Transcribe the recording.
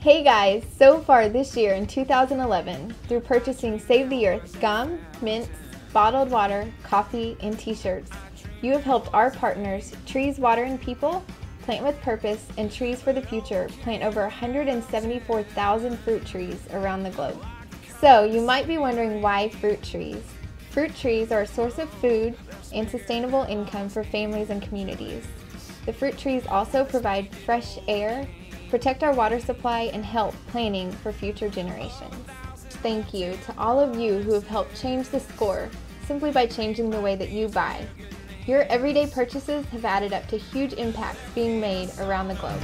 Hey guys, so far this year in 2011, through purchasing Save the Earth gum, mints, bottled water, coffee, and t shirts, you have helped our partners, Trees, Water, and People, Plant with Purpose, and Trees for the Future plant over 174,000 fruit trees around the globe. So, you might be wondering why fruit trees. Fruit trees are a source of food and sustainable income for families and communities. The fruit trees also provide fresh air, protect our water supply, and help planning for future generations. Thank you to all of you who have helped change the score simply by changing the way that you buy. Your everyday purchases have added up to huge impacts being made around the globe.